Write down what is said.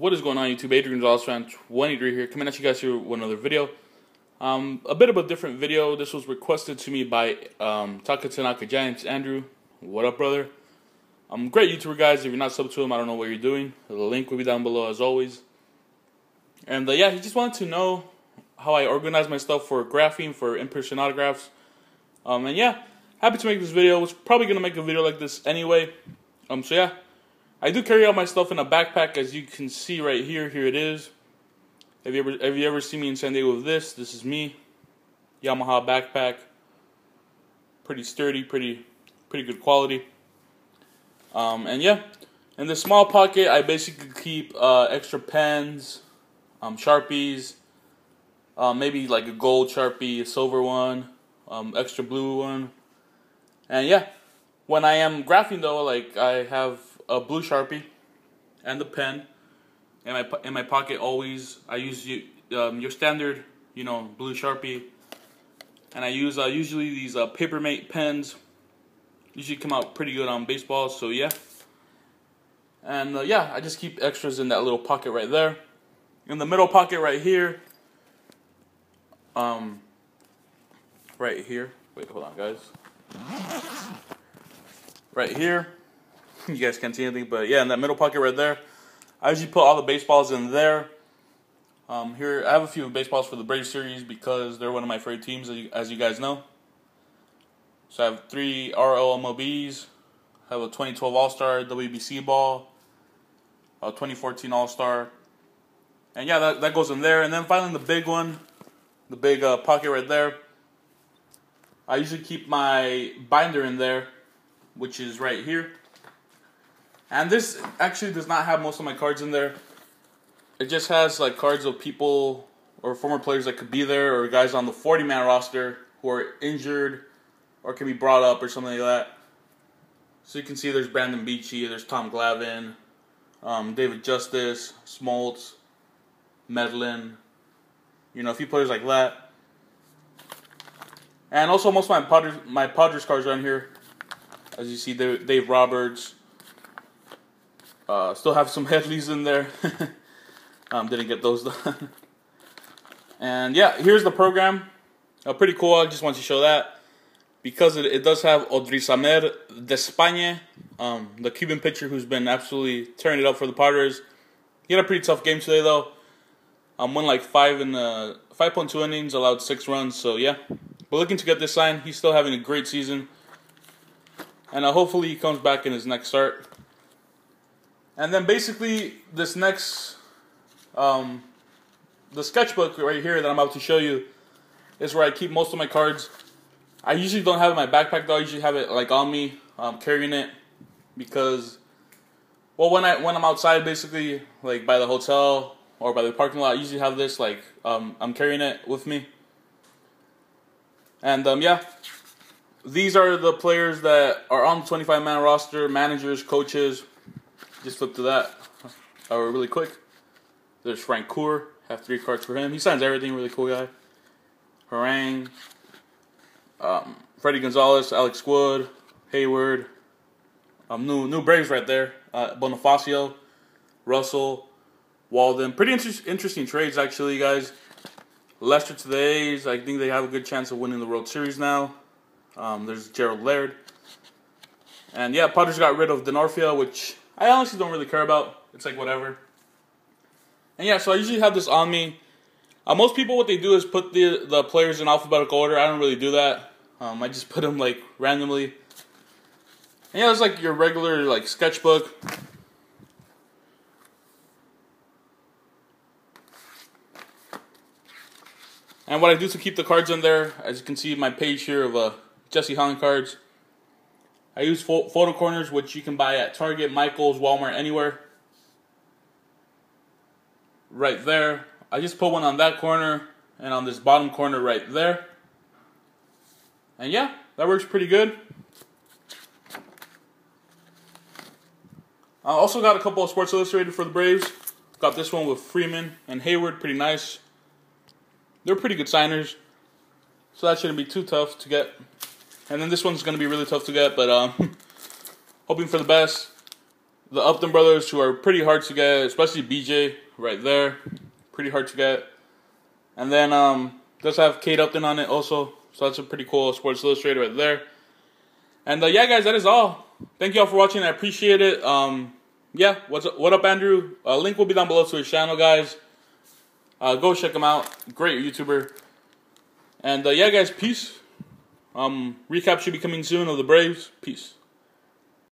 What is going on, YouTube? Adrian Gonzalez fan 23 here, coming at you guys here with another video. Um, a bit of a different video. This was requested to me by um, Takatanaka Giants Andrew. What up, brother? I'm um, great YouTuber, guys. If you're not sub to him, I don't know what you're doing. The link will be down below, as always. And uh, yeah, he just wanted to know how I organize my stuff for graphing, for in-person autographs. Um, and yeah, happy to make this video. Was probably gonna make a video like this anyway. Um, so yeah. I do carry all my stuff in a backpack, as you can see right here. Here it is. Have you ever have you ever seen me in San Diego with this? This is me. Yamaha backpack. Pretty sturdy, pretty pretty good quality. Um, and yeah, in the small pocket, I basically keep uh, extra pens, um, sharpies, uh, maybe like a gold sharpie, a silver one, um, extra blue one, and yeah. When I am graphing though, like I have a blue sharpie and the pen in my in my pocket always. I use um, your standard, you know, blue sharpie, and I use uh, usually these uh, Papermate pens. Usually come out pretty good on baseballs, so yeah. And uh, yeah, I just keep extras in that little pocket right there. In the middle pocket right here. Um, right here. Wait, hold on, guys. Right here you guys can't see anything, but yeah, in that middle pocket right there, I usually put all the baseballs in there. Um, here, I have a few baseballs for the Braves series because they're one of my favorite teams, as you, as you guys know. So I have three RL MLBs, I have a 2012 All Star WBC ball, a 2014 All Star, and yeah, that, that goes in there. And then finally, the big one, the big uh, pocket right there. I usually keep my binder in there, which is right here. And this actually does not have most of my cards in there. It just has like cards of people or former players that could be there or guys on the 40 man roster who are injured or can be brought up or something like that. So you can see there's Brandon Beachy, there's Tom Glavine, um, David Justice, Smoltz, Medlen, you know, a few players like that. And also most of my Padres, my Padres cards are on here. As you see, Dave Roberts, uh, still have some Headleys in there. um, didn't get those done. and yeah, here's the program. Uh, pretty cool. I just wanted to show that because it, it does have Odrisamer Despaigne, um, the Cuban pitcher who's been absolutely tearing it up for the Padres. He had a pretty tough game today though. Um, won like five in the 5.2 innings, allowed six runs. So yeah, we're looking to get this signed. He's still having a great season, and uh, hopefully he comes back in his next start. And then basically this next, um, the sketchbook right here that I'm about to show you is where I keep most of my cards. I usually don't have it in my backpack though. I usually have it like on me, um, carrying it because, well, when I when I'm outside, basically like by the hotel or by the parking lot, I usually have this like um, I'm carrying it with me. And um, yeah, these are the players that are on the 25 man roster, managers, coaches, just flip to that. Oh, really quick. There's Frank Coor. Have three cards for him. He signs everything. Really cool guy. Harang. Um, Fredi Gonzalez, Alex Wood, Heyward. Um, new new Braves right there. Uh, Bonifacio, Russell, Walden. Pretty inter- interesting trades actually, guys. Lester today's. I think they have a good chance of winning the World Series now. Um, there's Gerald Laird. And yeah, Padres got rid of Denorfia, which I honestly don't really care about. It's like whatever. And yeah, so I usually have this on me. Uh, most people, what they do is put the the players in alphabetical order. I don't really do that. Um, I just put them like randomly. And yeah, it's like your regular like sketchbook. And what I do to keep the cards in there, as you can see, my page here of uh, Jesse Holland cards. I use photo corners, which you can buy at Target, Michaels, Walmart, anywhere. Right there. I just put one on that corner and on this bottom corner right there. And yeah, that works pretty good. I also got a couple of Sports Illustrated for the Braves. Got this one with Freeman and Heyward, pretty nice. They're pretty good signers, so that shouldn't be too tough to get. And then this one's going to be really tough to get, but um, hoping for the best. the Upton brothers, who are pretty hard to get, especially BJ right there, pretty hard to get. And then um, does have Kate Upton on it also, so that's a pretty cool Sports Illustrated right there. And uh, yeah, guys, that is all. Thank you all for watching. I appreciate it. Um, yeah, what's up, what up, Andrew? Uh, link will be down below to his channel, guys. Uh, go check him out. Great YouTuber. And uh, yeah, guys, peace. Um, recap should be coming soon of the Braves. Peace.